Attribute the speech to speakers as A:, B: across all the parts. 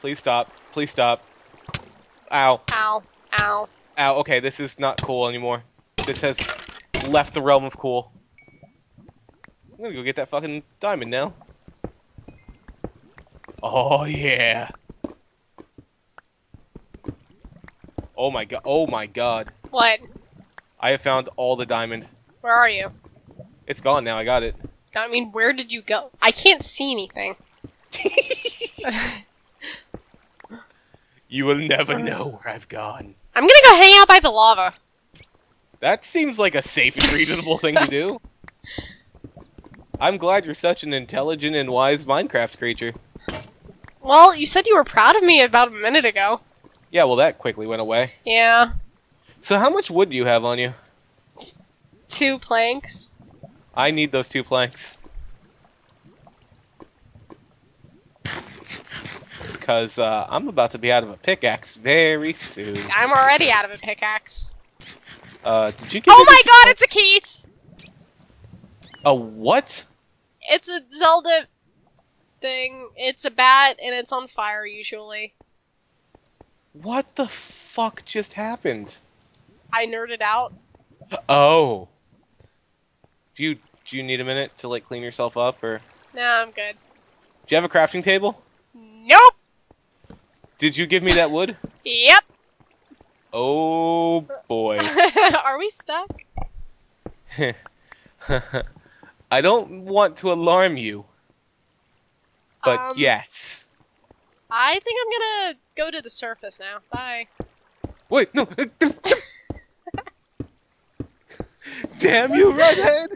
A: Please stop. Please stop. Ow.
B: Ow. Ow.
A: Ow. Okay, this is not cool anymore. This has left the realm of cool. I'm gonna go get that fucking diamond now. Oh yeah. Oh my god. Oh my god.
B: What?
A: I have found all the diamond.
B: Where are you?
A: It's gone now. I got it.
B: I mean, where did you go? I can't see anything.
A: You will never know where I've gone.
B: I'm gonna go hang out by the lava.
A: That seems like a safe and reasonable thing to do. I'm glad you're such an intelligent and wise Minecraft creature.
B: Well, you said you were proud of me about a minute ago.
A: Yeah, well, that quickly went away.
B: Yeah.
A: So, how much wood do you have on you?
B: Two planks.
A: I need those two planks. Because uh, I'm about to be out of a pickaxe very soon.
B: I'm already out of a pickaxe.
A: Uh, did you get
B: Oh my god, it's a Keese!
A: A what?
B: It's a Zelda thing. It's a bat and it's on fire usually.
A: What the fuck just happened?
B: I nerded out.
A: Oh. Do you do you need a minute to like clean yourself up or
B: Nah, I'm good.
A: do you have a crafting table?
B: Nope!
A: Did you give me that wood?
B: Yep!
A: Oh boy.
B: Are we stuck?
A: I don't want to alarm you. But
B: Um,
A: yes.
B: I think I'm gonna go to the surface now. Bye.
A: Wait, no. Damn you, redhead!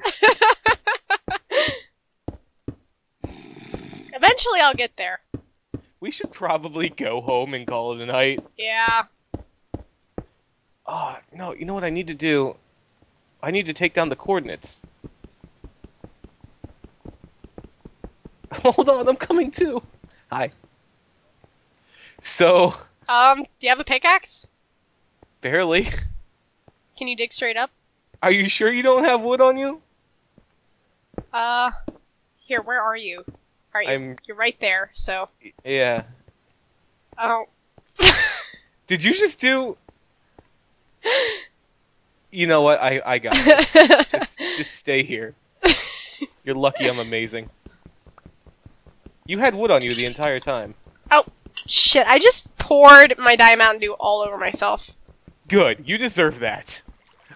B: Eventually I'll get there.
A: We should probably go home and call it a night.
B: Yeah.
A: Oh, no, you know what I need to do? I need to take down the coordinates. Hold on, I'm coming too. Hi. So,
B: Um, do you have a pickaxe?
A: barely.
B: Can you dig straight up?
A: Are you sure you don't have wood on you?
B: Uh, here, where are you? Alright,
A: I'm-
B: you're right there, so.
A: Yeah.
B: Oh.
A: Did you just do? You know what? I I got this. just just stay here. You're lucky I'm amazing. You had wood on you the entire time.
B: Oh, shit, I just poured my Diet Mountain Dew all over myself.
A: Good. You deserve that.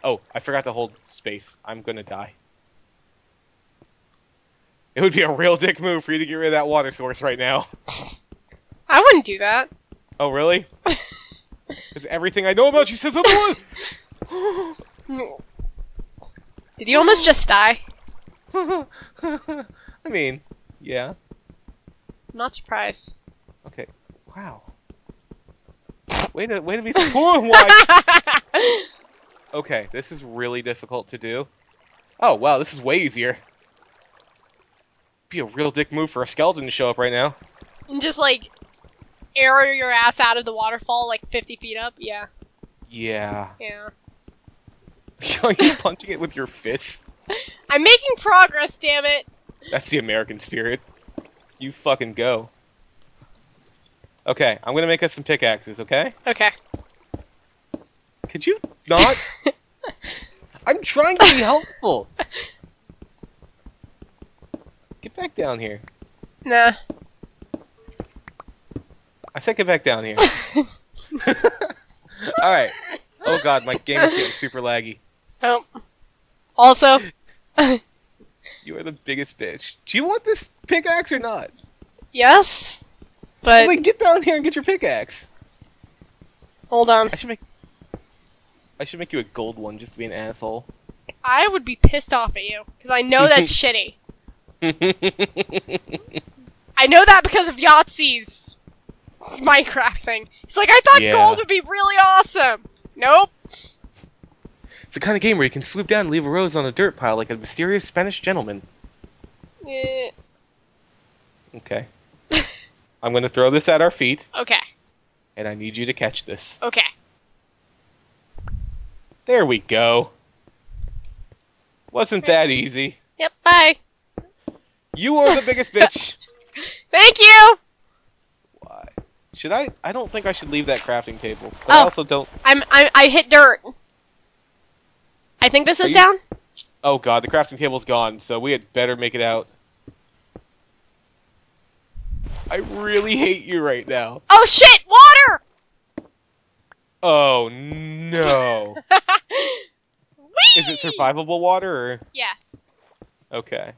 A: Oh, I forgot to hold space. I'm gonna die. It would be a real dick move for you to get rid of that water source right now.
B: I wouldn't do that.
A: Oh, really? Because everything I know about you says otherwise.
B: Did you almost just die?
A: I mean, yeah.
B: I'm not surprised.
A: Okay. Wow. Way to way to be so why? Okay, this is really difficult to do. Oh wow, this is way easier. Be a real dick move for a skeleton to show up right now.
B: and just like arrow your ass out of the waterfall like 50 feet up? Yeah,
A: Yeah.
B: yeah.
A: Are you punching it with your fists?
B: I'm making progress, damn it!
A: That's the American spirit. You fucking go. Okay, I'm gonna make us some pickaxes, okay?
B: Okay.
A: Could you not? I'm trying to be helpful. Back down here.
B: Nah.
A: I said get back down here. Alright. Oh god, my game is getting super laggy.
B: Oh. Also,
A: You are the biggest bitch. Do you want this pickaxe or not?
B: yes, but
A: like, get down here and get your pickaxe.
B: hold on.
A: I should make. I should make you a gold one just to be an asshole.
B: I would be pissed off at you because I know that's shitty. I know that because of Yahtzee's Minecraft thing. He's like, I thought
A: Yeah.
B: gold would be really awesome. Nope.
A: It's the kind of game where you can swoop down and leave a rose on a dirt pile like a mysterious Spanish gentleman.
B: Eh,
A: Okay. I'm gonna throw this at our feet,
B: okay.
A: and I need you to catch this.
B: Okay.
A: There we go. Wasn't that easy?
B: Yep. Bye.
A: You are the biggest bitch.
B: Thank you.
A: Why? Should I? I don't think I should leave that crafting table. But I
B: Oh.
A: also don't.
B: I'm I, I hit dirt. I think this
A: Are
B: is
A: you-
B: down.
A: Oh god, the crafting table's gone, so we had better make it out. I really hate you right now.
B: Oh shit! Water.
A: Oh no. Is it survivable water or
B: Yes.
A: okay.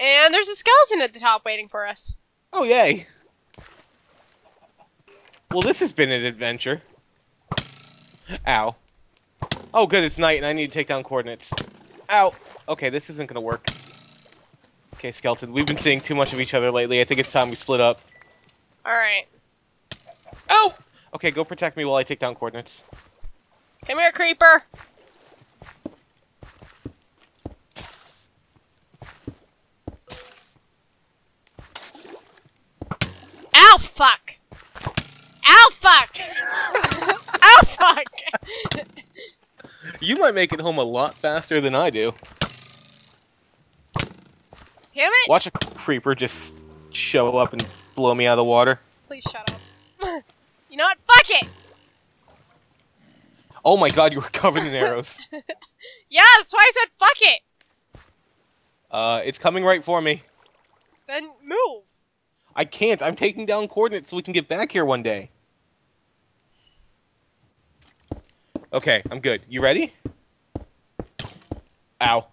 B: And there's a skeleton at the top waiting for us.
A: Oh yay. Well this has been an adventure. Ow. Oh good, it's night and I need to take down coordinates. Ow. Okay, this isn't gonna work. Okay, skeleton, we've been seeing too much of each other lately. I think it's time we split up.
B: All right.
A: Oh! Okay, go protect me while I take down coordinates.
B: Come here, creeper. Ow, fuck. Ow, fuck. Ow, fuck.
A: You might make it home a lot faster than I do.
B: Damn it.
A: Watch a creeper just show up and blow me out of the water.
B: Please shut up. you know what? Fuck it.
A: Oh my god, you were covered in arrows.
B: Yeah, that's why I said fuck it.
A: Uh, it's coming right for me.
B: Then move.
A: I can't. I'm taking down coordinates so we can get back here one day. Okay, I'm good. You ready? Ow.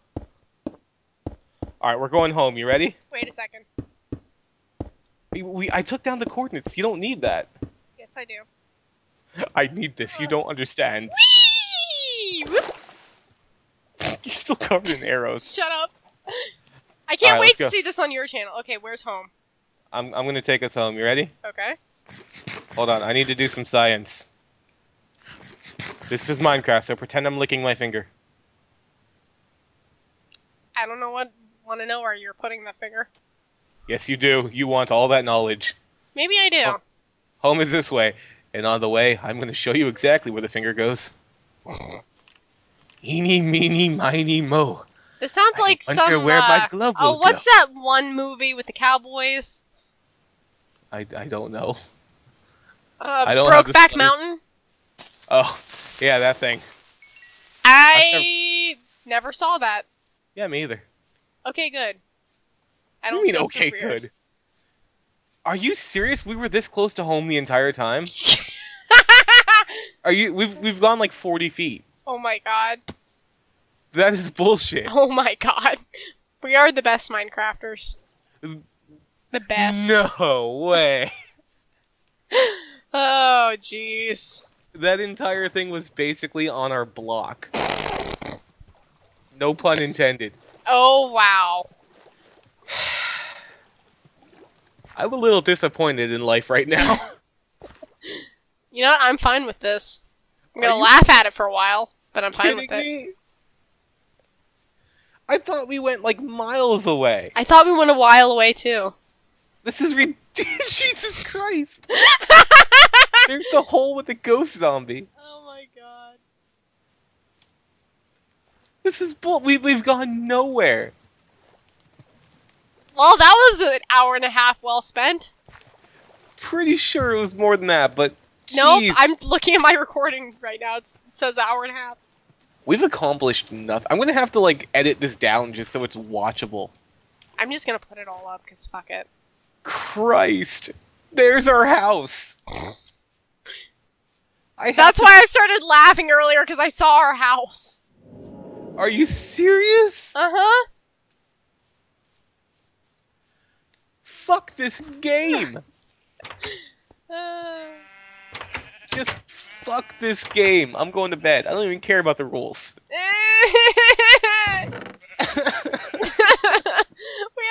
A: Alright, we're going home. You ready?
B: Wait a second.
A: We, we, I took down the coordinates. You don't need that.
B: Yes, I do.
A: I need this. You don't understand.
B: Whee!
A: You're still covered in arrows.
B: Shut up. I can't
A: Alright,
B: wait to see this on your channel. Okay, where's home?
A: I'm, I'm gonna take us home. You ready?
B: Okay.
A: Hold on. I need to do some science. This is Minecraft, so pretend I'm licking my finger.
B: I don't know what want to know where you're putting the finger.
A: Yes, you do. You want all that knowledge.
B: Maybe I do.
A: Oh. Home is this way, and on the way, I'm going to show you exactly where the finger goes. Eeny, meeny, miny, mo.
B: This sounds
A: I
B: like some.
A: where my
B: uh,
A: glove
B: oh,
A: will
B: what's that one movie with the cowboys?
A: I, I don't know.
B: Uh,
A: I don't
B: Brokeback Mountain.
A: Oh, yeah, that thing.
B: I never saw that.
A: Yeah, me either.
B: Okay, good. I don't
A: mean,
B: so
A: okay, good. Are you serious? We were this close to home the entire time. Are you? We've we've gone like 40 feet.
B: oh my god.
A: That is bullshit.
B: Oh my god. We are the best Minecrafters. The best.
A: No way.
B: Oh, jeez.
A: That entire thing was basically on our block. No pun intended.
B: Oh, wow.
A: I'm a little disappointed in life right now.
B: You know what? I'm fine with this. I'm gonna laugh at it for a while, but I'm fine with it.
A: me? I thought we went like miles away.
B: I thought we went a while away too.
A: This is ridiculous. Jesus Christ. There's the hole with the ghost zombie.
B: Oh my god.
A: This is bull. We, we've gone nowhere.
B: Well, that was an hour and a half well spent.
A: Pretty sure it was more than that, but
B: Nope. I'm looking at my recording right now. It's, it says hour and a half.
A: We've accomplished nothing. I'm gonna have to like edit this down just so it's watchable.
B: I'm just gonna put it all up because fuck it.
A: Christ, there's our house.
B: That's
A: to-
B: why I started laughing earlier because I saw our house.
A: Are you serious?
B: Uh huh.
A: Fuck this game.
B: Uh,
A: Just fuck this game. I'm going to bed. I don't even care about the rules.
B: we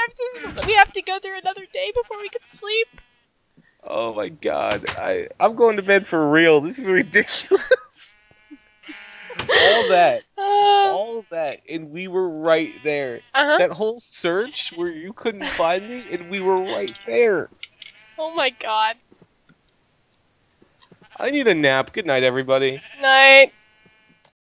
B: have to. We have to go through another day before we can sleep.
A: Oh my god. I I'm going to bed for real. This is ridiculous. all that,
B: Uh
A: all that, and we were right there.
B: huh.
A: That whole search where you couldn't find me, and we were right there.
B: Oh my god.
A: I need a nap. Good night, everybody.
B: Night.